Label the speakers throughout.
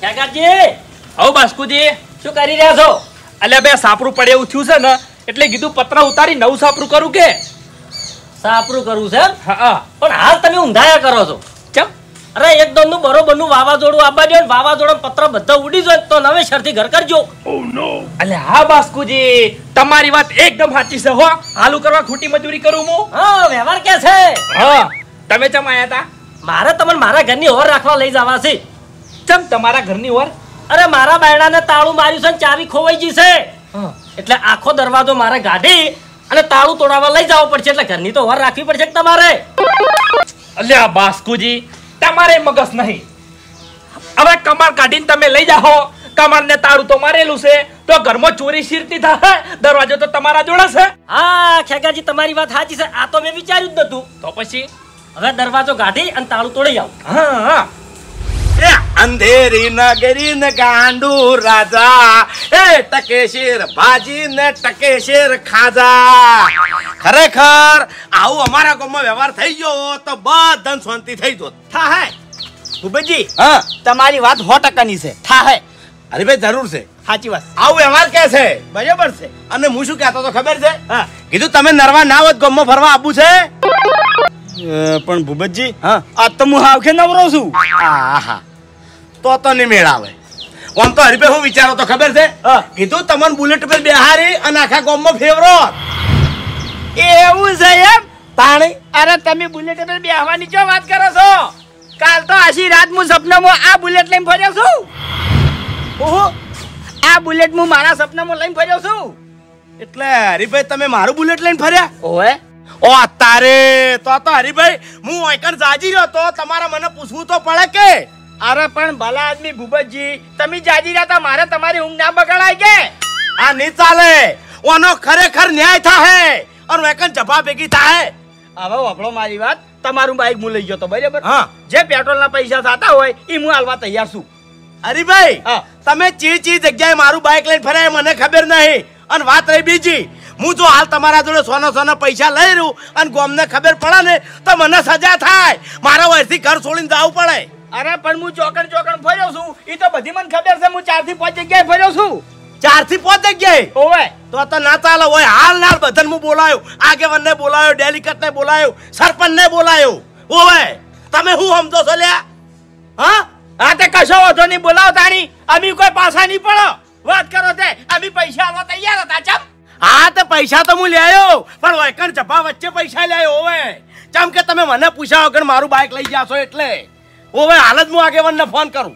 Speaker 1: કાકાજી?
Speaker 2: હવ બાસ્કુજી.
Speaker 1: શું કરી રહ્યા છો?
Speaker 2: અલ્યા બે સાપરું પડે એવું થયું છે ને એટલે કીધું પત્ર ઉતારી નવું સાપરું કરું કે?
Speaker 1: સાપરું કરવું છે એમ?
Speaker 2: હા હા.
Speaker 1: પણ હાલ તમે ઊંધાયા કરો છો.
Speaker 2: કેમ?
Speaker 1: અરે એકદમનું બરોબરનું વાવાઝોડું આવવા દો ને વાવાઝોડા પત્ર બધા ઉડી જાય તો નવેસરથી ઘર કરજો.
Speaker 2: અલે હા બાસ્કુજી. તમારી વાત એકદમ સાચી છે હો. હાલુ કરવા ખોટી મજૂરી કરું હું?
Speaker 1: હા વ્યવહાર કે છે?
Speaker 2: હા તમે ચમ આયા હતા?
Speaker 1: મારે તમને મારા ઘરની ઓર રાખવા લઈ જવા છે.
Speaker 2: ચમ તમારા ઘરની ઓર?
Speaker 1: અરે મારા બાયણાને તાળું માર્યું છે ને ચાવી ખોવાઈ ગઈ છે. એટલે આખો દરવાજો મારે ગાઢી અને તાળું તોડાવવા લઈ જવો પડશે. એટલે ઘરની તો ઓર રાખવી પડશે કે તમારે.
Speaker 2: અલ્યા બાસ્કુજી તમારે મગજ નહીં. હવે કમાર કાઢીને તમે લઈ જાઓ. કમરને તાળું તો મારેલું છે. તો ઘરમાં ચોરી શીરતી થાય દરવાજો તો તમારા જોડે છે.
Speaker 1: હા ખેગાજી તમારી વાત સાચી છે. આ તો મેં વિચાર્યું જ નતું.
Speaker 2: તો પછી?
Speaker 1: હવે દરવાજો ગાઢી અને તાળું તોડી આવું.
Speaker 2: હા હા.
Speaker 3: અંધેરી નગરી ને ગાંડુ રાજા. એ ટકે શેર ભાજી ને ટકે શેર ખાજા. ખરેખર આવું અમારા ગામમાં વ્યવહાર થઈ ગયો તો બધન શાંતિ થઈ જોત.
Speaker 4: થાહે. ભૂપેજી
Speaker 3: હા.
Speaker 4: તમારી વાત સો ટકાની છે. થા હે
Speaker 3: અરે ભાઈ જરૂર છે.
Speaker 4: સાચી વાત
Speaker 3: આવું વ્યવહાર કે છે?
Speaker 4: બરાબર છે.
Speaker 3: અને હું શું કહેતો તો ખબર છે?
Speaker 4: હા.
Speaker 3: કીધું તમે નરવા ના હોત ગામમાં ફરવા આપું છે?
Speaker 4: પણ ભૂપતજી
Speaker 3: હા.
Speaker 4: આ તો હું હાવખે નવરો છું.
Speaker 3: આહા. તો તો નહીં મેળ આવે આમ તો હરીફે હું વિચારો તો ખબર છે? કીધું તમને બુલેટ પર બેહારી અને આખા ગામમાં ફેવરો
Speaker 4: એવું છે એમ?
Speaker 3: પાણી
Speaker 4: અરે તમે બુલેટ પર બેહવાની ચો વાત કરો છો? કાલ તો આશી રાત હું સપનામાં આ બુલેટ લઈને ફર્યો છું. ઓહો. આ બુલેટ હું મારા સપનામાં લઈને ફર્યો છું.
Speaker 3: એટલે હરીભાઈ તમે મારું બુલેટ લઈને ફર્યા?
Speaker 4: ઓએ
Speaker 3: ઓ તારે તો તો હરીભાઈ હું ઓયકણ જાજી રહ્યો તો તમારા મને પૂછવું તો પડે કે?
Speaker 4: અરે પણ ભલા આદમી ભૂપતજી તમે જાજી રહ્યા મારે તમારી ઊંઘ ના બગાડાય કે?
Speaker 3: આ નહીં ચાલે. ઓનો ખરેખર ન્યાય થાહે અને ઓયકણ જભા ભેગી થાહે.
Speaker 4: હવે વપડો મારી વાત. તમારું બાઈક હું લઈ ગયો તો બરાબર?
Speaker 3: હા.
Speaker 4: જે પેટ્રોલના પૈસા થતા હોય એ હું હાલવા તૈયાર છું.
Speaker 3: હરીભાઈ
Speaker 4: હા.
Speaker 3: તમે ચી ચી જગ્યાએ મારું બાઇક લઈને ફર્યા મને ખબર નહીં. અને વાત રહી બીજી. હું જો હાલ તમારા જોડે સોનો સોનો પૈસા લઈ રહ્યું અને ગોમને ખબર પડે ને તો મને સજા થાય. મારા વયથી ઘર છોડીને જવું પડે.
Speaker 4: અરે પણ હું ચોકણ ચોકણ ફર્યો છું. એ તો બધી મને ખબર છે હું ચારથી પાંચ જગ્યાએ ફર્યો છું.
Speaker 3: ચારથી પાંચ જગ્યાએ?
Speaker 4: ઓવે.
Speaker 3: તો તો ના ચાલે હોય હાલ હાલ બધાને હું બોલાયો. આગેવાનને બોલાયો ડેલિકેટને બોલાયો સરપંચને બોલાયો. ઓવે તમે શું સમજો છો લ્યા? હા?
Speaker 4: હા તે કશો વધો નહીં બોલાવો તાણી. અમે કોઈ પાછા નહીં પડો. વાત કરો તે. અમે પૈસા આવવા તૈયાર હતા ચમ.
Speaker 3: હા તે પૈસા તો હું લ્યાયો પણ વૈકણ જભા વચ્ચે પૈસા લ્યાયો ઓવે. ચમ કે તમે મને પૂછ્યા વગર મારું બાઇક લઈ જાશો એટલે? ઓવે હાલ જ હું આગેવાનને ફોન કરું.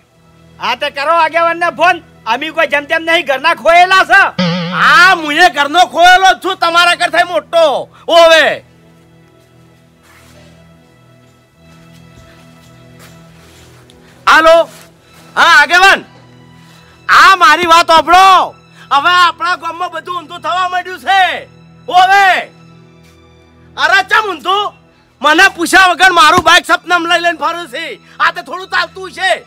Speaker 4: હા તે કરો આગેવાનને ફોન અમે કોઈ જેમ તેમ નહીં ઘરના ખોયેલા છે.
Speaker 3: હા મુએ ઘરનો ખોયેલો જ છું તમારા કરતા મોટો. ઓવે હાલો? હા આગેવાન. આ મારી વાત સાંભળો. હવે આપણા ગામમાં બધું ઊંધું થવા માંડ્યું છે. ઓવે અરે ચમ ઊંધું? મને પૂછ્યા વગર મારું બાઇક સપનમ લઈ લઈને ફરું છે. આ તો થોડું ચાલતું છે.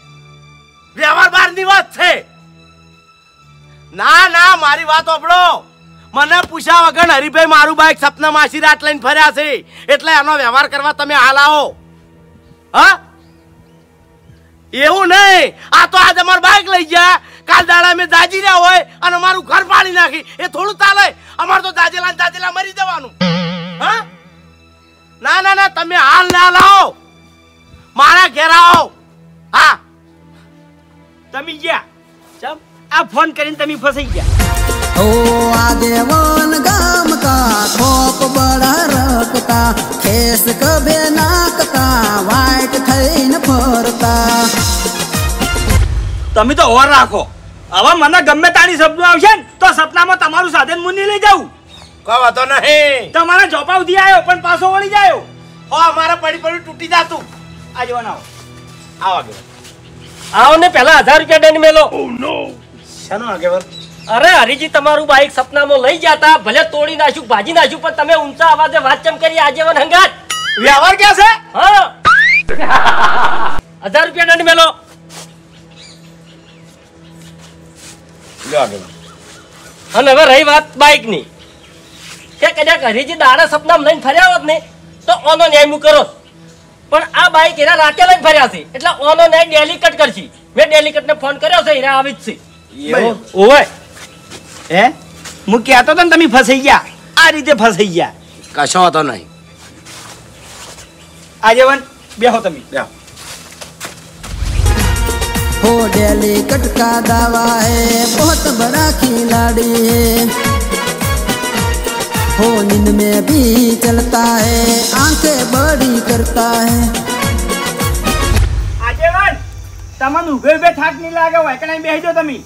Speaker 3: વ્યવહાર બહારની વાત છે. ના ના, મારી વાત સાંભળો. મને પૂછ્યા વગર હરીભાઈ મારું બાઈક માસી રાત લઈને ફર્યા છે. એટલે એનો વ્યવહાર કરવા તમે હાલ આવો. હા? એવું નહીં. આ તો આજ અમારું બાઈક લઈ ગયા. કાલ દાડા અમે દાજી રહ્યા હોય અને અમારું ઘર પાડી નાખી. એ થોડું ચાલે. અમારે તો દાજેલા દાજેલા મરી જવાનું. હા? ના ના ના તમે હાલ ના લાવો. મારા ઘેર આવો. હા.
Speaker 4: તમે ગયા. ચમ આ ફોન કરીને તમે ફસાઈ ગયા.
Speaker 5: ઓ આગેવાન ગામ કા ખોપ બડા રખતા ખેસ કભે નાકતા વાઈટ થઈને ફરતા.
Speaker 4: તમે તો ઓર રાખો. હવે મને ગમે તાણી શબ્દો આવશે ને તો સપનામાં તમારું સાધન મુની લઈ જાઉં.
Speaker 3: કોઈ વાંધો નહીં.
Speaker 4: તમારા જોપા ઉધી આવ્યો પણ પાછો વળી જાયો.
Speaker 3: હો અમારે પડી પડી તૂટી જાતું.
Speaker 4: આ જવાનો આવો.
Speaker 3: આવો આગેવાન
Speaker 1: આવો ને પહેલા હજાર રૂપિયા દંડ મેલો.
Speaker 3: શાનો આગેવાન?
Speaker 1: અરે હરીજી તમારું બાઈક સપનામાં લઈ જતા ભલે તોડી નાખ્યું ભાજી નાખ્યું પણ તમે ઊંચા અવાજે વાત ચમ કરી આજીવન હંગાત.
Speaker 3: વ્યવહાર ક્યાં છે?
Speaker 1: હા. હજાર રૂપિયા દંડ મેલો.
Speaker 3: લ્યો હા
Speaker 1: અને હવે રહી વાત બાઈકની કે કદાચ હરીજી દાડા સપનામાં લઈને ફર્યા હોત ને તો ઓનો ન્યાય હું કરો પણ આ બાઈક એના રાતે લઈને ફર્યા છે એટલે ઓનો ને ડેલી કટ કરશી મેં ડેલી કટ ને ફોન કર્યો છે એના આવી જ છે
Speaker 4: ઓવે હે હું કહેતો તો ને તમે ફસાઈ ગયા આ રીતે ફસાઈ ગયા
Speaker 3: કશો હતો નહીં
Speaker 4: આગેવાન બેહો તમે બેહો
Speaker 5: हो डेली कटका दावा है बहुत बड़ा खिलाड़ी है हो नींद में भी चलता है आंखें बड़ी करता है
Speaker 4: આગેવાન તમને ઉભે ઉભે થાક નહીં લાગે હોય કણાઈ બેહી જાઓ તમે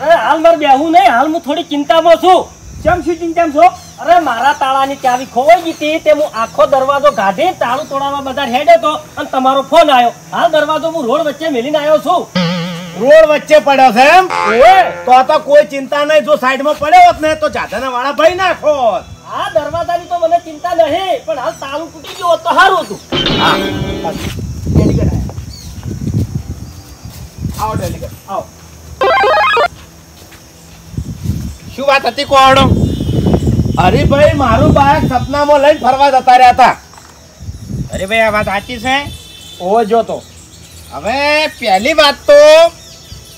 Speaker 1: અરે હાલ મારે બેહું નહીં હાલ હું થોડી ચિંતામાં છું
Speaker 4: ચમ શું ચિંતામાં છો
Speaker 1: અરે મારા તાળાની ચાવી ખોવાઈ ગઈ હતી તે હું આખો દરવાજો કાઢી તાળું તોડાવવા બધા હેડ્યો તો અને તમારો ફોન આવ્યો હાલ દરવાજો હું રોડ વચ્ચે મેલીને આવ્યો છું
Speaker 3: રોડ વચ્ચે પડ્યો છે એમ? તો તો કોઈ ચિંતા નહીં જો સાઈડમાં પડ્યો હોત ને તો જાધાના વાળા ભાઈ નાખો
Speaker 1: આ દરવાજાની તો મને ચિંતા નહીં પણ હાલ તાળું તૂટી ગયો તો સારું હતું.
Speaker 4: આવો ડેલીગેટ આવો.
Speaker 3: શું વાત હતી કોડો અરે ભાઈ મારું બાળક સપનામાં લઈને ફરવા જતા રહ્યા હતા.
Speaker 4: અરે ભાઈ આ વાત સાચી છે? ઓ જો તો.
Speaker 3: હવે પહેલી વાત તો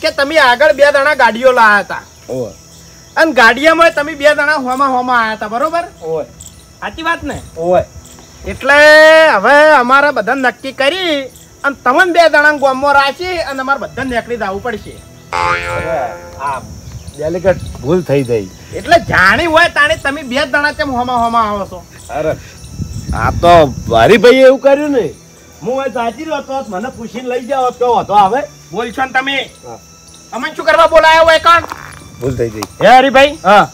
Speaker 3: કે તમે આગળ બે જણા ગાડીઓ લાયા હતા. અને ગાડીઓમાં તમે બે જણા હોમાં હોમાં આયા હતા બરોબર?
Speaker 4: ઓવે
Speaker 3: સાચી વાત ને?
Speaker 4: ઓવે
Speaker 3: એટલે હવે અમારે બધા નક્કી કરી અને તમને બે જણા ગોમમાં રાખી અને અમારે બધા નીકળી જવું પડશે.
Speaker 4: ડેલિકેટ ભૂલ થઈ ગઈ.
Speaker 3: એટલે જાણી હોય તાણી તમે બે જણા કેમ હોમાં હોમાં આવો છો?
Speaker 4: અરે
Speaker 3: આ તો હરીભાઈ એવું કર્યું ને. હું સાચી રહ્યો તો મને પૂછીને લઈ જાઓ તો હતો
Speaker 4: હવે? બોલશો ને તમે. અમને શું કરવા બોલાયો હોય કોણ?
Speaker 3: ભૂલ થઈ ગઈ.
Speaker 4: હે હરીભાઈ?
Speaker 3: હા.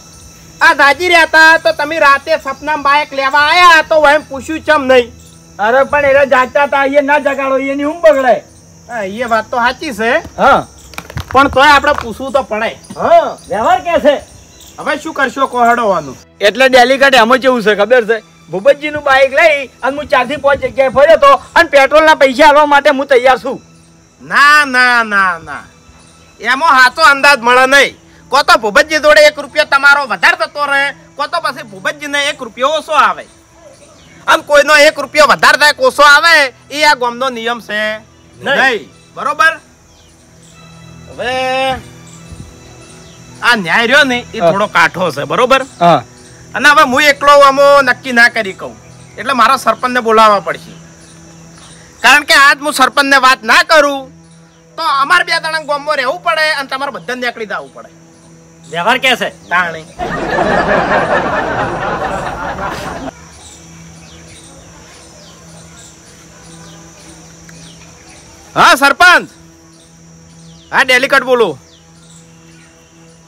Speaker 4: આ દાજી રહ્યા હતા તો તમે રાતે સપના બાઇક લેવા આયા તો એમ પૂછ્યું ચમ નહીં અરે પણ એને જાગતા હતા એ ના જગાડો એની હું બગડે?
Speaker 3: હા એ વાત તો સાચી છે.
Speaker 4: હા.
Speaker 3: પણ તોય આપણે પૂછવું તો પડે.
Speaker 1: હા વ્યવહાર કે છે?
Speaker 3: હવે શું કરશો કોહડવાનું
Speaker 4: એટલે ડેલીગેટ એમ જેવું છે ખબર છે? ભૂપતજી નું બાઇક લઈ અને હું ચારથી પાંચ જગ્યાએ ફર્યો તો અને પેટ્રોલના પૈસા આવવા માટે હું તૈયાર છું.
Speaker 3: ના ના ના ના. એમાં સાચો અંદાજ મળે નહીં. કો તો ભૂપતજી જોડે એક રૂપિયો તમારો વધારે થતો રહે કો તો પછી ભૂપતજીને એક રૂપિયો ઓછો આવે. આમ કોઈનો એક રૂપિયો વધારે થાય ઓછો આવે એ આ ગામનો નિયમ છે. નહીં. બરોબર? હવે આ ન્યાય રહ્યો ને એ થોડો કાઠો છે બરોબર?
Speaker 4: હા.
Speaker 3: અને હવે હું એકલો આમો નક્કી ના કરી કહું. એટલે મારા સરપંચને બોલાવવા પડશે. કારણ કે આજ હું સરપંચને વાત ના કરું તો અમારે બે જણા ગામમાં રહેવું પડે અને તમારે બધા નીકળી જવું પડે.
Speaker 1: વ્યવહાર કે છે?
Speaker 3: તાણી. હા સરપંચ. હા ડેલિકટ બોલું.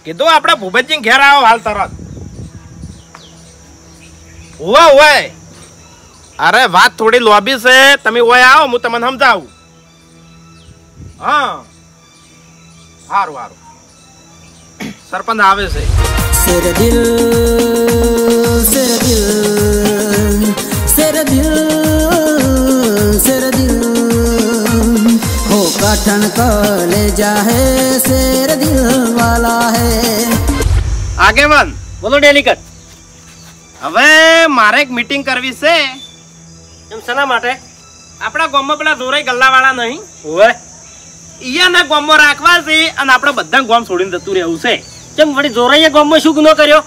Speaker 3: કીધું આપણે ભૂપતજી ઘેર આવો હાલ તરત. ઉવા ઉવા. અરે વાત થોડી લોબી છે. તમે ઓય આવો હું તમને સમજાવું. હા. સારું સારું સરપંચ આવે છે.
Speaker 5: સેર દિલ સેર દિલ સેર દિલ સેર હો કઠણ કલે જાહે સેર હે
Speaker 3: આગેવાન
Speaker 1: બોલો ડેલિકટ.
Speaker 3: હવે મારે એક મીટિંગ કરવી છે.
Speaker 1: એમ શેના માટે?
Speaker 3: આપણા ગામમાં પેલા ધોરાઈ ગલ્લાવાળા નહીં.
Speaker 1: હોય
Speaker 3: ઈયાના ગોમમાં રાખવા છે અને આપણે બધા ગોમ છોડીને જતું રહેવું છે.
Speaker 1: કેમ વળી જોરાઈએ ગોમમાં શું ગુનો કર્યો?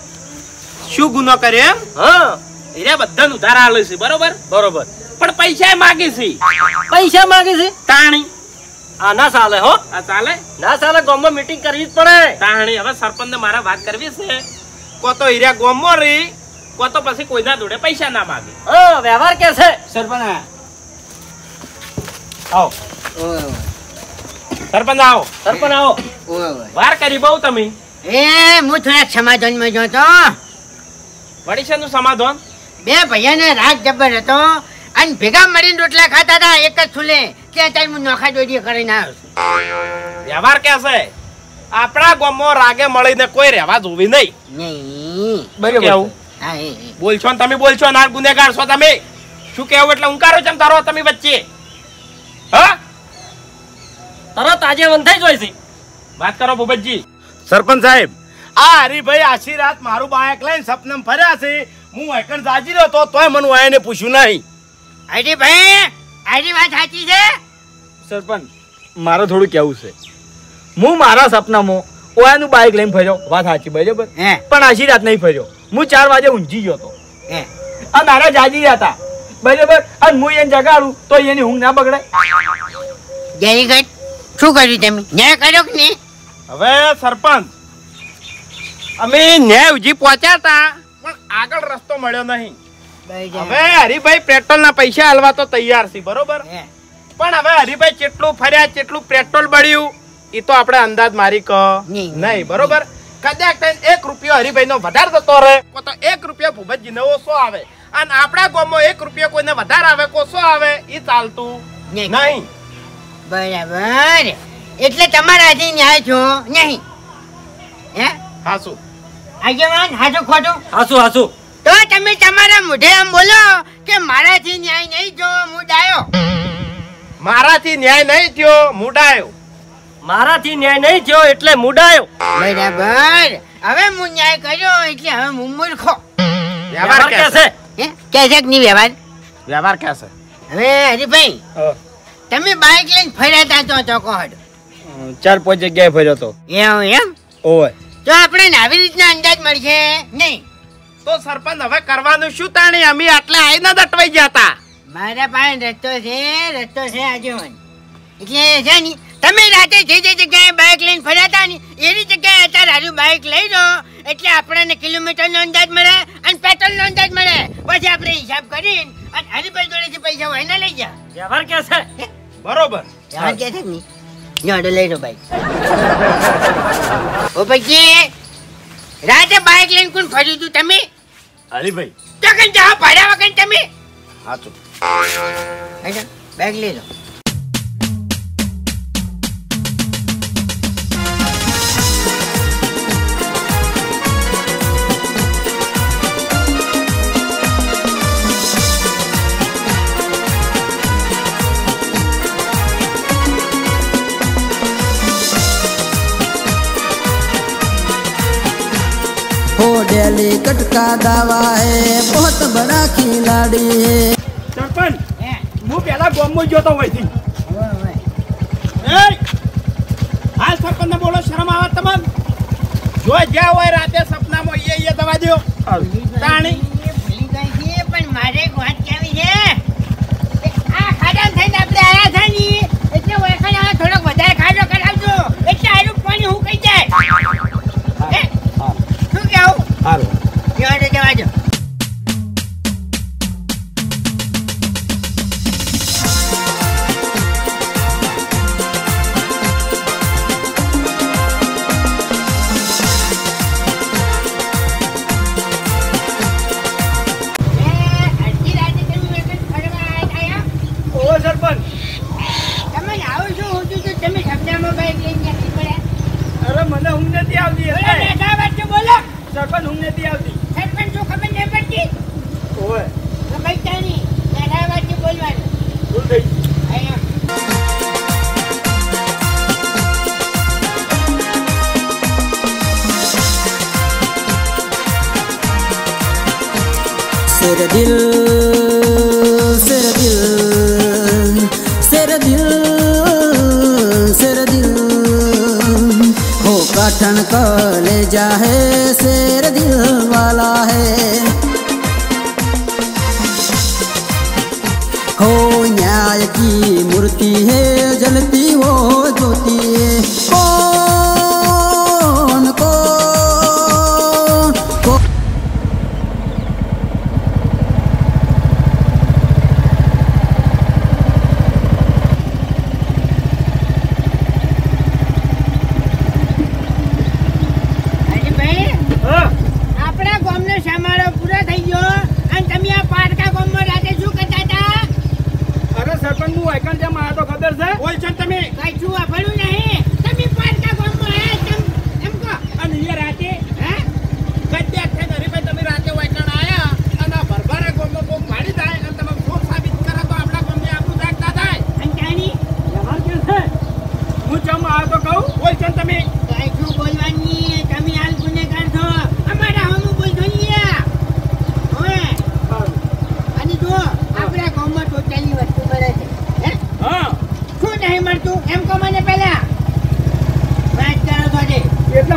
Speaker 3: શું ગુનો કર્યો એમ?
Speaker 1: હા
Speaker 3: એરા બધાને ઉધાર આલે છે બરોબર?
Speaker 1: બરોબર.
Speaker 3: પણ પૈસા માગે છે.
Speaker 1: પૈસા માંગે છે?
Speaker 3: તાણી.
Speaker 1: આ ના ચાલે હો.
Speaker 3: આ ચાલે?
Speaker 1: ના ચાલે ગોમમાં મીટિંગ કરવી જ પડે.
Speaker 3: તાણી હવે સરપંચને મારે વાત કરવી છે. કો તો હીરા ગોમમાં રહી કો તો પછી કોઈના જોડે પૈસા ના માગે.
Speaker 1: હા વ્યવહાર કે છે?
Speaker 4: સરપંચ
Speaker 3: આવો. સરપંચ આવો
Speaker 1: સરપંચ આવો
Speaker 3: વાર કરી બહુ તમે.
Speaker 6: એ હું થોડાક સમાધાનમાં જો તો.
Speaker 3: વળી છે સમાધાન?
Speaker 6: બે ભાઈઓને રાગ જબર હતો અને ભેગા મળીને રોટલા ખાતા હતા એક જ છુલે ત્યાં ત્યાં હું નોખા દોડી કરીને આવ્યો
Speaker 3: વ્યવહાર કે છે? આપણા ગામમાં રાગે મળીને કોઈ રહેવા જોવી નહીં. બરાબર. બોલશો ને તમે બોલશો ના ગુનેગાર છો તમે. શું કેવું એટલે હુંકારો છે તારો તમે વચ્ચે? હા?
Speaker 1: તરત આજે વંધાઈ જોઈ છે
Speaker 3: વાત કરો ભૂપતજી. સરપંચ સાહેબ આ હરીભાઈ આછી રાત મારું બાયક લઈને સપનમ ફર્યા છે. હું એકણ જાજી રહ્યો તો તોય મને એને પૂછ્યું નહીં.
Speaker 6: અરે ભાઈ આની વાત સાચી છે?
Speaker 4: સરપંચ મારે થોડું કેવું છે. હું મારા સપનામાં ઓયાનું બાઇક લઈને ફર્યો. વાત સાચી બરાબર?
Speaker 6: હે.
Speaker 4: પણ આશી રાત નહીં ફર્યો. હું ચાર વાગે ઊંઘી ગયો હતો.
Speaker 6: હે.
Speaker 4: આ મારા જાજી હતા. બરાબર? અને હું એને જગાડું તો એની ઊંઘ ના બગડે
Speaker 6: જય ગઢ શું કર્યું તમે? ન્યાય કર્યો કે નહીં?
Speaker 3: હવે સરપંચ અમે ન્યાય ઉજી પહોંચ્યા હતા પણ આગળ રસ્તો મળ્યો નહીં. હવે હરિભાઈ પેટ્રોલ ના પૈસા હાલવા તો તૈયાર છે બરોબર? પણ હવે હરિભાઈ કેટલું ફર્યા કેટલું પેટ્રોલ બળ્યું એ તો આપણે અંદાજ મારી ક
Speaker 6: નહીં.
Speaker 3: બરોબર? કદાચ થઈને એક રૂપિયો હરિભાઈ નો વધારે થતો રહે તો એક રૂપિયો ભૂપતજી નો ઓછો આવે. અને આપણા ગામમાં એક રૂપિયો કોઈને વધારે આવે કોસો આવે એ ચાલતું
Speaker 6: નહીં. બરાબર. એટલે તમારાથી ન્યાય છો નહીં. હે?
Speaker 3: હાસુ.
Speaker 6: આગેવાન હાસુ ખોટું.
Speaker 1: હાસુ હાસુ.
Speaker 6: તો તમે તમારા મોઢે આમ બોલો કે મારાથી ન્યાય નહીં જો મુડાયો. ડાયો
Speaker 3: મારાથી ન્યાય નહીં થયો મુડાયો.
Speaker 1: મારાથી ન્યાય નહીં થયો એટલે મુડાયો.
Speaker 6: બરાબર. હવે હું ન્યાય કર્યો એટલે હવે હું મૂર્ખો.
Speaker 3: વ્યવહાર
Speaker 6: કે છે? કે નહીં વ્યવહાર?
Speaker 3: વ્યવહાર કહેશે
Speaker 6: હવે હરિભાઈ તમે બાઇક લઈને ફર્યા હતા તો તો કહો હડો.
Speaker 4: ચાર પાંચ જગ્યાએ ફર્યો હતો
Speaker 6: એવું એમ?
Speaker 4: ઓય
Speaker 6: તો આપણે આવી રીતના અંદાજ મળશે નહીં?
Speaker 3: તો સરપંચ હવે કરવાનું શું તાણી? અમે આટલે આઈને જ દટવાઈ ગયા હતા
Speaker 6: મારા પાસે રસ્તો છે રસ્તો છે આગેવાન એટલે છે ને તમે રાતે જે જે જગ્યાએ બાઇક લઈને ફર્યા હતા ને એવી જગ્યાએ અત્યારે હારું બાઇક લઈ લો. એટલે આપણને કિલોમીટરનો અંદાજ મળે અને પેટ્રોલનો અંદાજ મળે. પછી આપણે હિસાબ કરીને અને હરિભાઈ જોડેથી પૈસા હોય ને લઈ જા
Speaker 1: વ્યવહાર કહેશે
Speaker 3: બરોબર.
Speaker 6: જવા કે છે ને જોડે લઈ લો ભાઈ. ઓ પછી રાતે બાઇક લઈને કોણ ફર્યું તું તમે?
Speaker 3: હરીભાઈ
Speaker 6: તો કઈ જા ભાડા વગર તમે?
Speaker 3: હા
Speaker 6: તો. બેગ લઈ લો.
Speaker 5: डेली कटका दावा है बहुत बड़ा खिलाड़ी है
Speaker 4: સરપંચ
Speaker 6: હે
Speaker 4: હું પેલા ગોમમાં જોતો હોય થી
Speaker 6: હવે હવે
Speaker 3: હાલ સરપંચ બોલો શરમ આવે તમને જો જ્યાં હોય રાતે સપનામાં એ એ દવા દ્યો તાણી.
Speaker 6: ભૂલી ગઈ છે, પણ મારે એક વાત કહેવી છે કે આ ખાડામાં થઈને કહેવું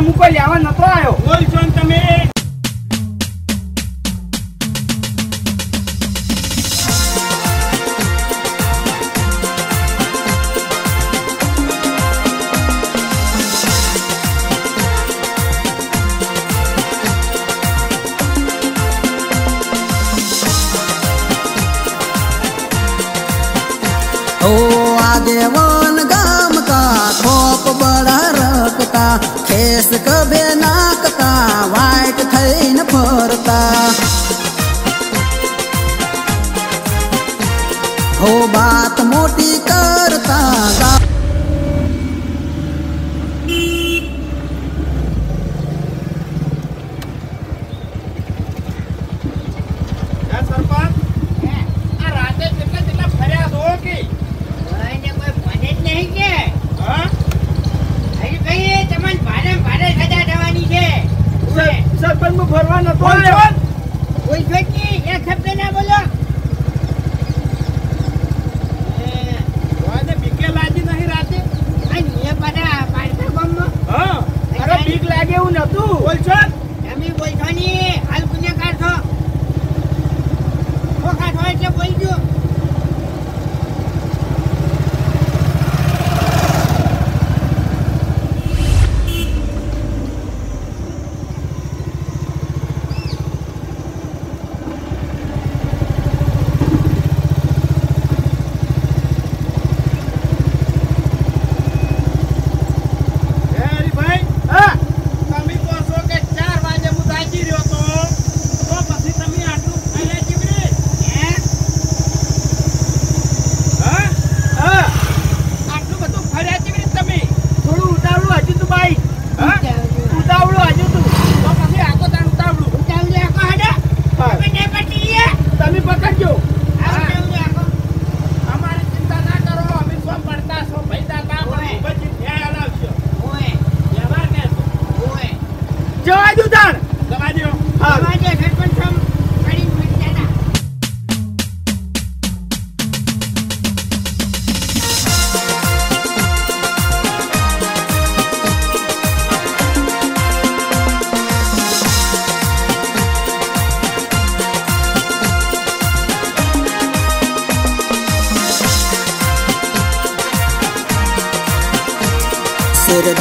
Speaker 6: હું
Speaker 4: લેવા નતો આવ્યો.
Speaker 3: બોલ છો તમે.
Speaker 6: હે,
Speaker 4: આ રાતે કેટલા કેટલા ફર્યા છો કે?
Speaker 6: કોઈને કોઈ ભણે જ નહીં કે.
Speaker 4: હા?
Speaker 6: હરી ભાઈ તમને ભારે ભારે સજા થવાની છે.
Speaker 4: સરપંચ ફરવા નતો
Speaker 6: બોલ
Speaker 4: આવ્યો
Speaker 6: કોઈ છોકરી એક શબ્દ ના બોલો એ,
Speaker 4: વાને બીકે લાગી નહીં રાતે
Speaker 6: આ નિયમ પાછા પાડતા ગામમાં.
Speaker 4: હા અરે બીક લાગે એવું નતું બોલ છો
Speaker 6: તમે બોલશો નહીં, હાલ ગુનેગાર છો ખોખા છો એટલે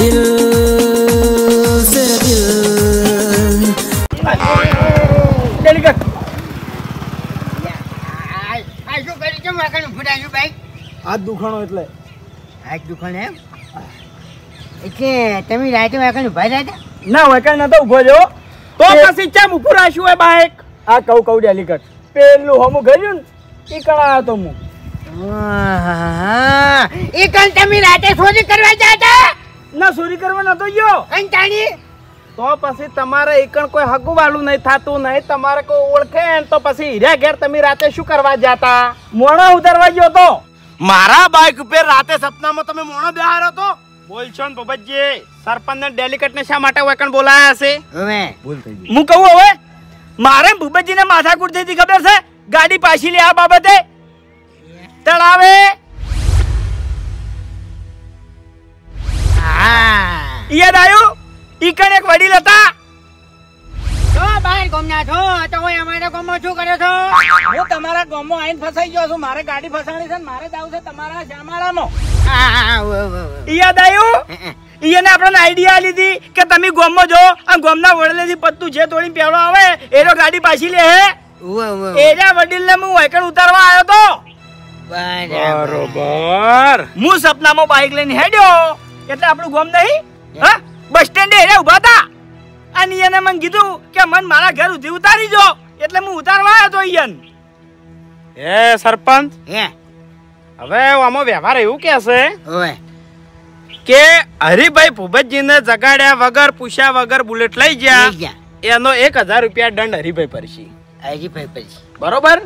Speaker 4: દિલ
Speaker 6: સે દિલ ચલી ગયો આ શું રાતે
Speaker 4: હોય બાઈક? આ કઉ કઉ ડેલિકટ પેલું હમું ગયું ને એ કણા હતો હું
Speaker 6: રાતે શોધી કરવા જાતા
Speaker 4: ના ચોરી કરવા નતો ગયો.
Speaker 6: કંટાળી
Speaker 4: તો પછી તમારે એકણ કોઈ હગું વાળું નહીં થાતું નહીં તમારે કોઈ ઓળખે ને તો પછી હીરા ઘેર તમે રાતે શું કરવા જાતા? મોણો ઉતારવા ગયો તો.
Speaker 3: મારા બાઈક ઉપર રાતે સપનામાં તમે મોણો બેહારો તો?
Speaker 4: બોલ છો ને ભગતજી સરપંચ ને ડેલિકેટ ને શા માટે વેકણ બોલાયા હશે
Speaker 6: હવે.
Speaker 4: હું કહું હવે મારે ભૂપતજી ને માથાકૂટ થઈ હતી ખબર છે? ગાડી પાછી લે આ બાબતે. તળાવે. યાદ આવ્યું? ઈકણ એક વડીલ હતા.
Speaker 6: તો બહાર ગમના છો તો અમારા ગામમાં શું કરો છો?
Speaker 4: હું તમારા ગામમાં આઈને ફસાઈ ગયો છું. મારે ગાડી ફસાણી છે મારે જ છે તમારા. ઈ યાદ આવ્યું?
Speaker 6: હે.
Speaker 4: આપણને આઈડિયા લીધી કે તમે ગામમાં જો અને ગામના વડલેથી પત્તું જે તોડીને પહેલો આવે એનો ગાડી પાછી લે હે.
Speaker 6: ઉવ્વ, વડીલ ને
Speaker 4: એના વડીલને હું વાયકણ ઉતારવા આવ્યો તો.
Speaker 6: બરાબર.
Speaker 4: હું સપનામાં બાઈક લઈને હેડ્યો. એટલે આપણું ગોમ નહીં? હા? બસ સ્ટેન્ડે એને ઊભા હતા અને એને મને કીધું કે મન મારા ઘર સુધી ઉતારી જો એટલે હું ઉતારવા આવ્યો તો ઈયન. એ સરપંચ.
Speaker 6: હે,
Speaker 4: હવે આમાં વ્યવહાર એવું કે છે
Speaker 6: ઉવ્વ.
Speaker 4: કે હરિભાઈ ભૂપતજીને જગાડ્યા વગર પૂછ્યા વગર બુલેટ લઈ ગયા. એનો એક હજાર રૂપિયા દંડ હરિભાઈ પરશી
Speaker 6: હરિભાઈ પરશી
Speaker 4: બરોબર.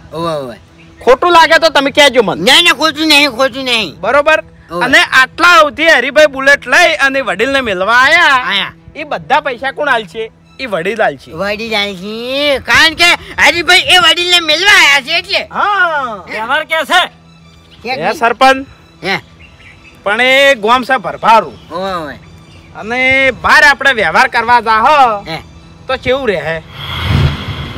Speaker 4: ખોટું લાગે તો તમે કહેજો મને.
Speaker 6: ના ના ખોટું નહીં ખોટું નહીં.
Speaker 4: બરોબર. અને આટલા અવધી હરિભાઈ બુલેટ લઈ અને વડીલને મેળવા આયા.
Speaker 6: આયા.
Speaker 4: એ બધા પૈસા કોણ આલશે? એ વડીલ આલશે.
Speaker 6: વડીલ આલસી. કારણ કે હરિભાઈ એ વડીલને મેળવા આયા છે એટલે.
Speaker 4: હા.
Speaker 1: વ્યવહાર કે છે?
Speaker 6: હે
Speaker 4: સરપંચ?
Speaker 6: હે,
Speaker 3: પણ એ ગોમ છે ભરભારું. અને બહાર આપણે વ્યવહાર કરવા જાહ
Speaker 6: હે.
Speaker 3: તો કેવું રહે?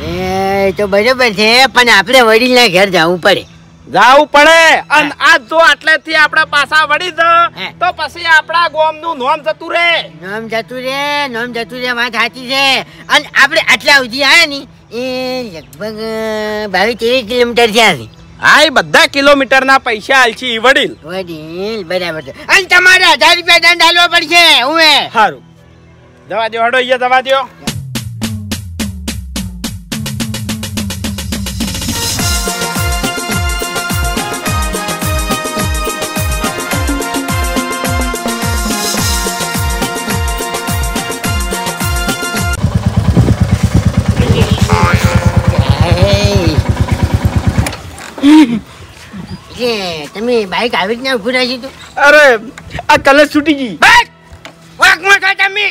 Speaker 6: એ તો બરોબર છે પણ આપણે વડીલના ઘેર જવું પડે.
Speaker 3: જાવું પડે. અને આજ જો આટલેથી આપણા પાછા વળી જ તો પછી આપણા ગોમનું નોમ જતું રે
Speaker 6: નોમ જતું રે નોમ જતું રે વાત સાચી છે. અને આપણે આટલા સુધી આવ્યા ની એ લગભગ બાવીસ ત્રેવીસ કિલોમીટર છે.
Speaker 3: હા એ બધા કિલોમીટરના પૈસા આલછી ઈ વડીલ.
Speaker 6: વડીલ બરાબર છે. અને તમારે હજાર રૂપિયા દંડ આલવો પડશે હું
Speaker 3: સારું જવા દો હડો અહીંયા જવા દો
Speaker 6: કે તમે બાઈક આવી રીતના ઉભું રાખી હતું
Speaker 3: અરે આ કલર છૂટી ગઈ.
Speaker 6: વાંકમાં છો તમે?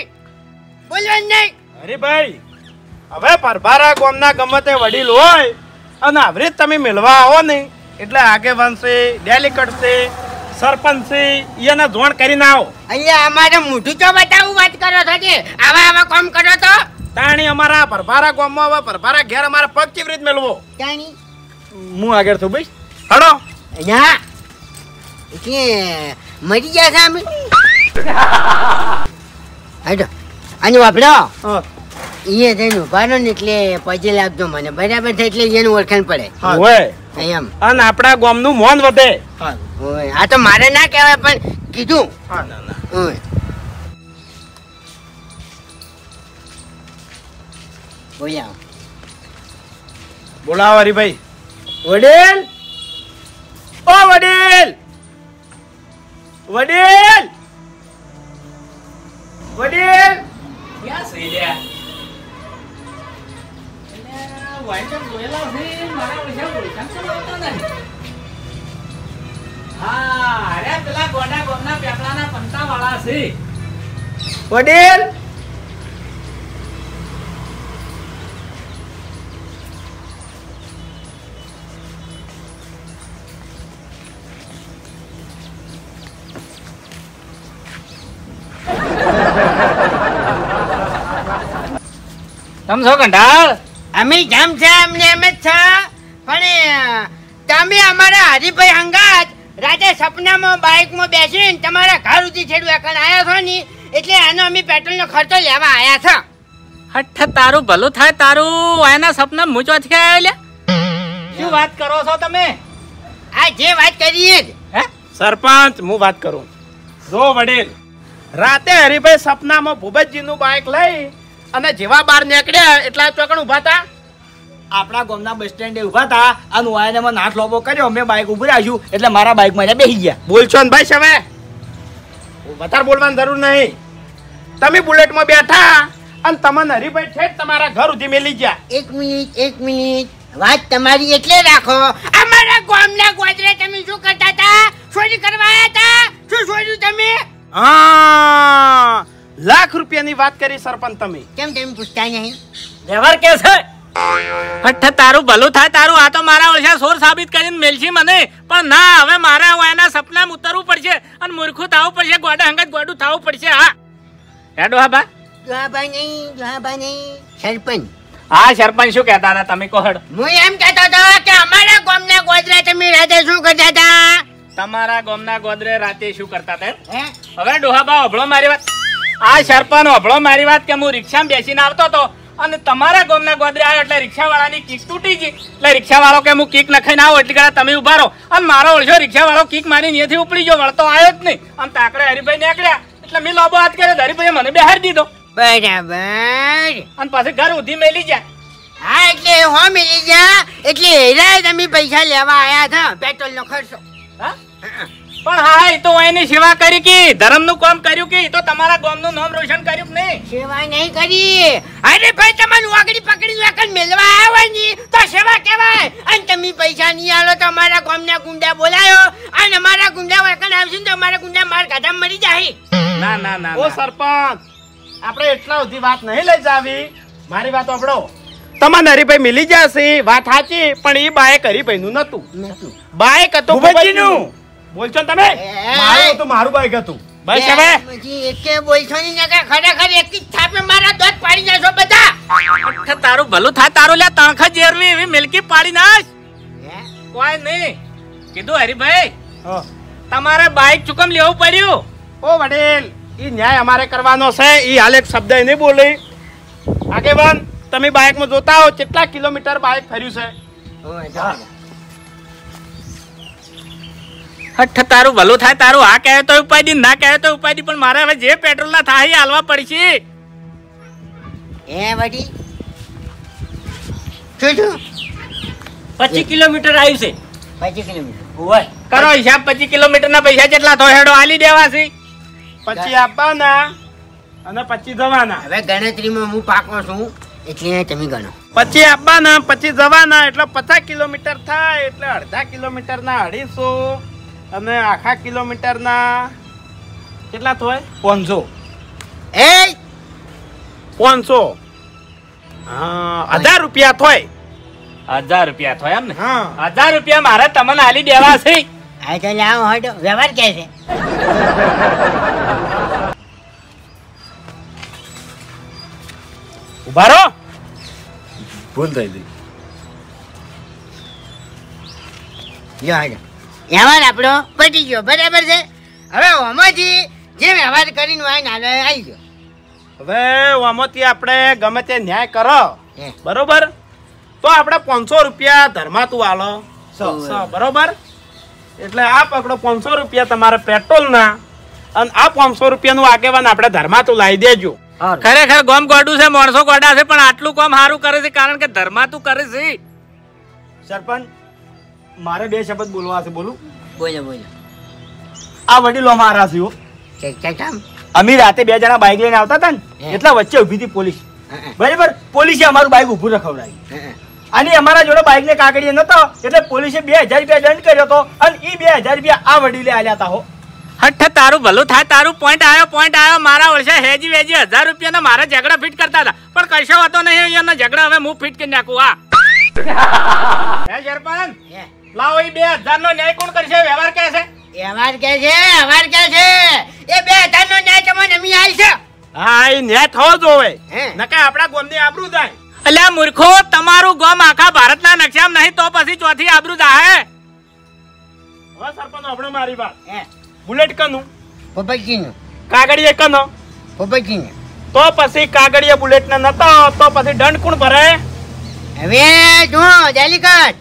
Speaker 6: બોલવાનું નહીં.
Speaker 3: અરે ભાઈ હવે પરભારા ગામના ગમે તે વડીલ હોય અને આવરી તમે મેળવા આવો ને એટલે આગેવાન છે ડેલી છે સરપંચ એને જોણ કરીને આવો.
Speaker 6: અહીંયા અમારે મોઢું તો બતાવું વાત કરો છો કે આવા આવા કામ કરો તો?
Speaker 3: તાણી અમારા પરભારા ગામમાં હવે પરભારા ઘેર અમારા પગ કેવી રીતે મેળવો?
Speaker 6: જાણી
Speaker 3: હું આગળ છું ભાઈ હડો.
Speaker 6: અહીંયા કે મરી ગયા છે અમે? હાડો. અને વાપરો.
Speaker 3: હા.
Speaker 6: જઈને ઊભા રહો ને એટલે પજે લાગજો મને. બરાબર છે એટલે એનું ઓળખાણ પડે.
Speaker 3: હોય.
Speaker 6: એમ.
Speaker 3: અને આપણા ગામનું મોન વધે.
Speaker 6: ઓય, આ તો મારે ના કહેવાય પણ કીધું.
Speaker 3: હા ના ના.
Speaker 6: બોલ્યા
Speaker 3: બોલાવો હરીભાઈ. વડીલ ઓ વડીલ વડીલ વડીલ
Speaker 2: ક્યાં છે લ્યા? અલ્યા, વાંચન જોયેલા છે, મારા ઓળખ્યા ઓળખાણ તો લાવતા નહીં. હા, અરે પેલા ગોડા ગોમના પેપડાના પંતાવાળા છે.
Speaker 3: વડીલ
Speaker 2: તમ છો કંટાળ?
Speaker 6: અમે જેમ છે અમને એમ જ છે. પણ તમે અમારા હરીભાઈ અંગાત રાતે સપનામાં બાઇકમાં બેસીને તમારા ઘર સુધી છેડું એકણ આવ્યા છો ને એટલે આનો અમે પેટ્રોલનો ખર્ચો લેવા આવ્યા છે.
Speaker 2: હઠ તારું ભલું થાય તારું એના સપના મૂંચવાથી આવ્યા લે શું વાત કરો છો તમે?
Speaker 6: આ જે વાત કરીએ જ.
Speaker 2: હે?
Speaker 3: સરપંચ હું વાત કરું. જો વડીલ રાતે હરીભાઈ સપનામાં ભૂપતજીનું બાઇક લઈ અને જેવા બહાર નીકળ્યા એટલા ચોકણ ઊભા હતા?
Speaker 4: આપણા ગામના બસ સ્ટેન્ડે ઊભા હતા અને વાયને મને હાથ લોબો કર્યો. મેં બાઇક ઊભી રાખ્યું એટલે મારા બાઇકમાં બેસી ગયા.
Speaker 3: બોલશો ને ભાઈ હવે વધારે બોલવાની જરૂર નહીં. તમે બુલેટમાં બેઠા અને તમને હરીભાઈ ઠેઠ તમારા ઘર સુધી મેલી ગયા.
Speaker 6: એક મિનિટ એક મિનિટ. વાત તમારી એટલે રાખો. અમારા ગામના ગોદરે તમે શું કરતા હતા? ચોરી કરવા આવ્યા હતા? શું ચોર્યું તમે?
Speaker 3: હા. લાખ રૂપિયાની વાત કરી સરપંચ તમે.
Speaker 6: કેમ તમે પૂછતા નહીં?
Speaker 1: વ્યવહાર કે છે?
Speaker 2: અઠ તારું ભલું થાય તારું આ તો મારા ઓળખ્યા સોર સાબિત કરીને મેલશી મને. પણ ના હવે મારા એના સપનામાં ઉતરવું પડશે અને મૂર્ખું થવું પડશે ગોડા હંગત ગોડું થવું પડશે હા. હેડો હા બા.
Speaker 6: દુહાભાઈ નહીં દુહાભાઈ નહીં. સરપંચ.
Speaker 2: હા સરપંચ શું કહેતા હતા? તમે કહો
Speaker 6: હું એમ કહેતો હતો કે અમારા ગામના ગોદરા તમે રાતે શું કરતા હતા?
Speaker 2: તમારા ગામના ગોદરે રાતે શું કરતા હતા હવે ડોહાબા અભળો મારી વાત. આ સરપંચ અભળો મારી વાત કે હું રિક્ષામાં બેસીને આવતો હતો અને તમારા ગામના ગોદરે આવ્યો એટલે રિક્ષાવાળાની કિક તૂટી ગઈ. એટલે રિક્ષાવાળો કે હું કિક નખાઈને આવો એટલે કદાચ તમે ઊભા રહો. અને મારો ઓળખ્યો રિક્ષાવાળો કિક મારી ત્યાંથી ઉપડી ગયો વળતો આવ્યો જ નહીં. અને તાકડે હરિભાઈ નીકળ્યા. એટલે મેં લોબો હાથ કર્યો હરિભાઈ મને બેહાડી દીધો.
Speaker 6: બરાબર.
Speaker 2: અને પછી ઘર ઉધી મેલી જાય
Speaker 6: હા એટલે હો મેલી ગયા. એટલે હેરા તમે પૈસા લેવા આવ્યા હતા પેટ્રોલ નો ખર્ચો
Speaker 2: હા? પણ હા એ તો એની સેવા કરી કે? ધર્મનું કામ કર્યું કે? તો તમારા ગામનું નામ રોશન કર્યું નહીં?
Speaker 6: સેવા નહીં કરી. અરે ભાઈ તમારું વાગડી પકડી વાકડ મેલવા ની? તો સેવા કહેવાય. અને તમે પૈસા નહીં આલો તો અમારા ગામના ગુંડા બોલાયો. અને અમારા ગુંડા વાકણ આવશે તો અમારા ગુંડા માર ગાધા મરી જાય.
Speaker 2: ના ના ના
Speaker 3: ઓ સરપંચ આપણે એટલા સુધી વાત નહીં લઈ જાવી. મારી વાત આપડો તમારા હરીભાઈ મિલી જશે. વાત સાચી પણ એ બાઈક હરીભાઈ નું નતું બાય હતું
Speaker 4: ભૂપતજીનું.
Speaker 3: ભૂપતજીનું. બોલશો ને તમે. મારું હતું મારું બાઈક હતું. બસ હવે.
Speaker 6: એકે બોલશો નહીં નકર ખરેખર એક જ થાપે મારા દોત પાડી નાખો બધા.
Speaker 2: તારું ભલું થાય તારું લે તણખ જેરવી એવી મિલકી પાડી નાખ. કોઈ નહીં. કીધું હરીભાઈ
Speaker 3: હા.
Speaker 2: તમારે બાઈક ચુકમ લેવું પડ્યું.
Speaker 3: ઓ વડીલ એ ન્યાય અમારે કરવાનો છે. એ હાલ એક શબ્દ એ નહીં બોલી. આગેવાન તમે બાઇકમાં જોતા હો કેટલા કિલોમીટર બાઇક ફર્યું છે?
Speaker 2: અઠ્ઠે તારું ભલું થાય તારું હા કહે તો ઉપાય દી ના કહે તો ઉપાય દી પણ મારે હવે જે પેટ્રોલ ના થાય એ હાલવા પડશે.
Speaker 6: એ વડી
Speaker 1: પચીસ કિલોમીટર આવ્યું છે.
Speaker 6: પચીસ કિલોમીટર.
Speaker 2: કરો હિસાબ પચીસ કિલોમીટર ના પૈસા જેટલા તો હેડો હાલી દેવા છે.
Speaker 3: પછી આપવાના અને પછી જવાના.
Speaker 6: હવે ગણતરીમાં હું પાકો છું એટલે તમે ગણો.
Speaker 3: પછી આપવાના પછી જવાના એટલે પચાસ કિલોમીટર થાય એટલે અડધા કિલોમીટર ના અઢીસો. અને આખા કિલોમીટર ના કેટલા થાય પાંચસો.
Speaker 6: એ
Speaker 3: પાંચસો. હા હજાર રૂપિયા થાય.
Speaker 2: હજાર રૂપિયા થાય એમ ને?
Speaker 3: હા.
Speaker 2: હજાર રૂપિયા મારે તમને હાલી દેવા છે.
Speaker 6: આ તો લાવો વ્યવહાર કે છે?
Speaker 3: ઊભા રહો. ભૂલ થઈ ગઈ.
Speaker 6: યા હટો. વ્યવહાર આપણો પટી ગયો. બરાબર છે? હવે ઓમાંથી જે વ્યવહાર કરીને હોય નાનો આવી ગયો.
Speaker 3: હવે ઓમાંથી આપણે ગમે તે ન્યાય કરો. બરોબર? તો આપણે પાંચસો રૂપિયા ધર્માતું આલો. બરોબર? એટલે આ પકડો પાંચસો રૂપિયા તમારે પેટ્રોલ ના અને આ પાંચસો રૂપિયાનું આગેવાન આપણે ધર્માતું લાવી દેજો.
Speaker 2: ખરેખર ગોમ ગોડું છે માણસો ગોડા છે પણ આટલું કામ સારું કરે છે કારણ કે ધર્માતું કરે છે.
Speaker 7: સરપંચ મારે બે શબ્દ બોલવા છે બોલું?
Speaker 6: બોલો બોલો.
Speaker 7: આ વડીલો મારા છે અમે રાતે બે જણા બાઇક લઈને આવતા હતા ને એટલા વચ્ચે ઊભી હતી પોલીસ. બરાબર? પોલીસે અમારું બાઇક ઊભું રખવડાવી. અને અમારા જોડે બાઇક ને કાગળીએ નતો એટલે પોલીસે બે હજાર રૂપિયા દંડ કર્યો હતો અને એ બે હજાર રૂપિયા આ વડીલે આલ્યા હતા હો.
Speaker 2: હઠ તારું ભલું થાય તારું પોઈન્ટ આવ્યો પોઈન્ટ આવ્યો મારા વર્ષે હેજી વેજી હજાર રૂપિયાના મારા ઝઘડા ફિટ કરતા હતા. પણ કશો હતો નહીં એના ઝઘડા હવે હું ફિટ કરી નાખું આ હે સરપંચ
Speaker 6: હે.
Speaker 2: લાવો એ બે હજાર નો ન્યાય કોણ કરશે? વ્યવહાર કે છે.
Speaker 6: વ્યવહાર કે છે વ્યવહાર કે છે. એ બે હજારનો ન્યાય તમને અમી આવી છે.
Speaker 3: હા એ ન્યાય થવો જોવે
Speaker 6: હે.
Speaker 3: નકા આપણા ગોમની આબરૂ થાય
Speaker 2: એટલે મૂર્ખો તમારું ગામ આખા ભારતના નકશામાં નહીં તો પછી ચોથી આબરૂ જાહે.
Speaker 3: હવે સરપંચ આપણે મારી વાત.
Speaker 6: હે.
Speaker 3: બુલેટ કનું.
Speaker 6: પોપટજીનું
Speaker 3: કાગળીએ કનો. તો પછી કાગળીએ બુલેટ ને નતો તો પછી દંડ કોણ ભરે?
Speaker 6: હવે જો જાલીકટ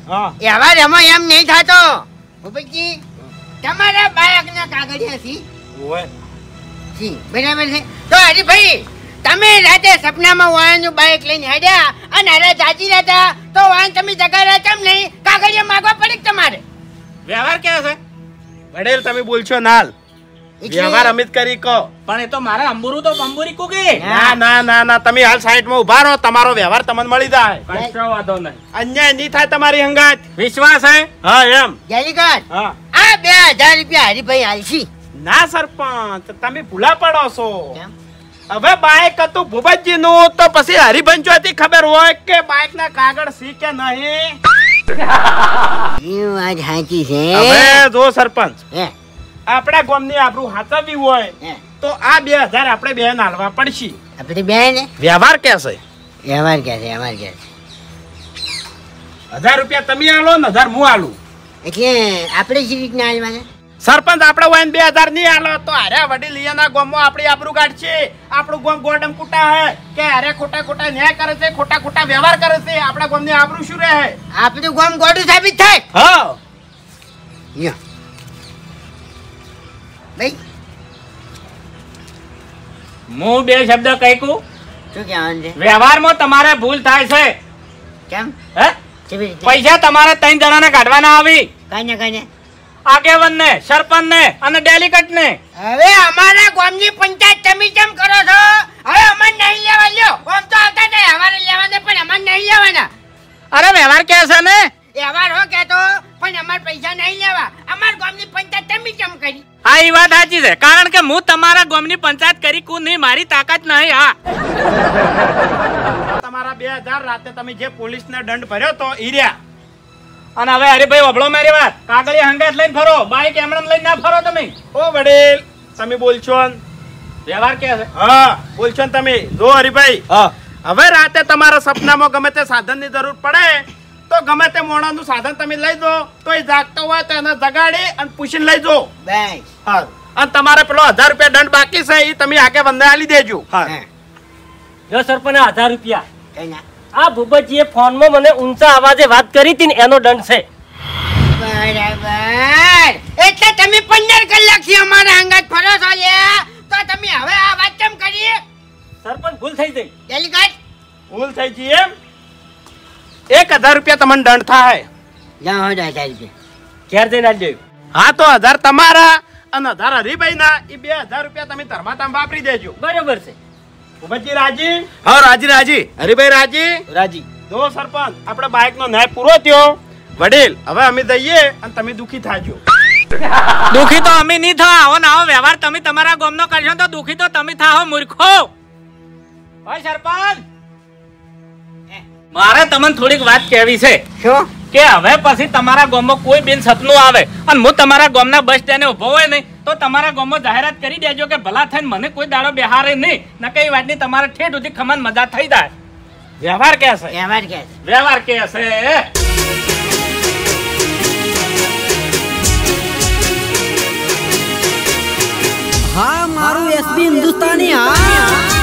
Speaker 3: એવા
Speaker 6: રમો એમાં નહીં થતો. પોપટજી તમારા બાળકના કાગળિયા સી
Speaker 3: ઓય.
Speaker 6: સી બરાબર છે. તો હરીભાઈ તમે રાતે સપનામાં વાહનનું બાઇક લઈને હેડ્યા અને અરે જાજી રહેતા તો વાહન તમે જગાડ્યા કેમ નહીં? કાગળિયા માગવા પડે તમારે?
Speaker 2: વ્યવહાર કેવો છે?
Speaker 3: વડેલ તમે બોલશો નાલ. વ્યવહાર અમિત કરી કહો.
Speaker 2: પણ એ તો મારે અંબુરું તો બંબુરી કુકી.
Speaker 3: ના ના ના ના તમે હાલ સાઈડમાં ઊભા રહો તમારો વ્યવહાર તમને મળી જાય.
Speaker 2: કશો વાંધો નહીં.
Speaker 3: અન્યાય નહીં થાય તમારી હંગાત.
Speaker 2: વિશ્વાસ હે?
Speaker 3: હા એમ.
Speaker 6: ડેલિકટ
Speaker 3: હા.
Speaker 6: આ બે હજાર રૂપિયા હરીભાઈ હાલશી
Speaker 3: ના સરપંચ તમે ભૂલા પડો છો. હવે બાઇક હતું ભૂપતજી નું તો પછી હરિભાઈ ચોથી ખબર હોય કે બાઇક ના કાગળ સી કે નહીં?
Speaker 6: વાત સાચી છે.
Speaker 3: હવે જો સરપંચ.
Speaker 6: હે.
Speaker 3: આપણા ગામની આબરૂ હાચવવી હોય તો આ બે હજાર આપણે બેન હાલવા પડશે.
Speaker 6: આપણે બેન?
Speaker 3: વ્યવહાર કેસે
Speaker 6: વ્યવહાર કે છે? વ્યવહાર કે છે?
Speaker 3: હજાર રૂપિયા તમે આલો ને હજાર હું આલું.
Speaker 6: એટલે આપણે શી રીતના હાલવાના
Speaker 3: સરપંચ આપણે હોય બે હજાર નહીં આલો તો અરે વડીલિયાના ગામમાં આપણી આબરૂ કાઢશે. આપણું ગોમ ગોડમ કુટા હે કે અરે ખોટા ખોટા ન્યાય કરે છે ખોટા ખોટા વ્યવહાર કરે છે. આપણા ગામની આબરૂ શું રહે?
Speaker 6: આપણું ગોમ ગોડું સાબિત થાય.
Speaker 3: હા.
Speaker 6: લ્યો ભાઈ?
Speaker 2: હું બે શબ્દ કહી
Speaker 6: શું કહેવાનું છે?
Speaker 2: વ્યવહારમાં તમારે ભૂલ થાય છે.
Speaker 6: કેમ?
Speaker 2: હે? પૈસા તમારે ત્રણ જણાને કાઢવાના આવી.
Speaker 6: કાંઈ ને કાંઈ ને.
Speaker 2: આગેવન ને સરપંચ ને અને ડેલિકેટ ને
Speaker 6: હવે અમારા ગામની પંચાયત તમે કેમ કરો છો? હવે અમારે નહીં લેવા લ્યો. આમ તો આવતા નહીં. અમારે લેવાના પણ અમારે નહીં લેવાના.
Speaker 2: અરે વ્યવહાર કે છે ને?
Speaker 6: વ્યવહાર હો કહેતો પણ અમારે પૈસા નહીં લેવા. અમાર ગામની પંચાયત તમે કેમ કરી?
Speaker 2: હા એ વાત સાચી છે. કારણ કે હું તમારા ગામની પંચાયત કરી કુ નહીં મારી તાકાત નહીં હા.
Speaker 3: તમારા બે હજાર રાતે તમે જે પોલીસને દંડ ભર્યો તો ઈ રહ્યા.
Speaker 2: અને હવે હરીભાઈ વભળો મારી વાત. કાગળી હંગાત લઈને ફરો બાઈક એમણે લઈને ના ફરો તમે.
Speaker 3: ઓ વડીલ તમે બોલશો ને?
Speaker 2: વ્યવહાર કે છે?
Speaker 3: હા બોલશો ને તમે. જો હરીભાઈ
Speaker 7: હા.
Speaker 3: હવે રાતે તમારા સપનામાં ગમે તે સાધનની જરૂર પડે તો ગમે તે મોણાનું સાધન તમે લઈ દો તો એ જાગતો હોય તો એને જગાડી અને પૂછીને લઈ જો.
Speaker 6: બસ
Speaker 3: હા અને તમારે પેલો હજાર રૂપિયા દંડ બાકી છે એ તમે આગે બંને આલી દેજો
Speaker 6: હા.
Speaker 1: જો સરપંચ હજાર રૂપિયા. આ ભૂપતજીએ ફોનમાં મને ઊંચા અવાજે વાત કરી હતી ને એનો દંડ છે.
Speaker 6: બરાબર. એટલે તમે પંદર કલાકથી અમારા અંગત ફરો છો લ્યા તો તમે હવે આ વાત કેમ કરી?
Speaker 1: સરપંચ ભૂલ થઈ ગઈ.
Speaker 6: ડેલિકેટ
Speaker 3: ભૂલ થઈ ગઈ એમ? એક હજાર રૂપિયા તમને દંડ થાય.
Speaker 6: જાઓ હો રૂપિયા.
Speaker 1: ઘેર જઈને આવી જોયું
Speaker 3: હા તો હજાર તમારા અને હજાર હરીભાઈ ના એ બે હજાર રૂપિયા તમે ધર્માતામ વાપરી દેજો.
Speaker 1: બરોબર છે.
Speaker 3: ઉભજી રાજી? હા રાજી રાજી. હરીભાઈ રાજી?
Speaker 7: રાજી.
Speaker 3: દો સરપંચ આપણે બાઇક નો ન્યાય પૂરો થયો. વડીલ હવે અમે જઈએ અને તમે દુખી થાજો.
Speaker 2: દુખી તો અમે નહીં થા આવો ને આવો વ્યવહાર. તમે તમારા ગામનો કરશો તો દુખી તો તમે થાઓ મૂર્ખો. ભાઈ સરપંચ! મારે તમને થોડીક વાત કહેવી છે.
Speaker 6: શું?
Speaker 2: કે હવે પછી તમારા ગામમાં કોઈ બેન સપનું આવે અને હું તમારા ગામના બસ સ્ટેન્ડે ઊભો હોય નહીં તો તમારા ગામમાં જાહેરાત કરી દેજો કે ભલા થઈને મને કોઈ દાડો બેહારે નહીં. ન કઈ વાતની તમારે ઠેઠ સુધી ખમણ મજા થઈ જાય. વ્યવહાર કે છે?
Speaker 6: વ્યવહાર કે
Speaker 2: વ્યવહાર કે છે?
Speaker 5: હા મારું એસબી હિન્દુસ્તાની હા.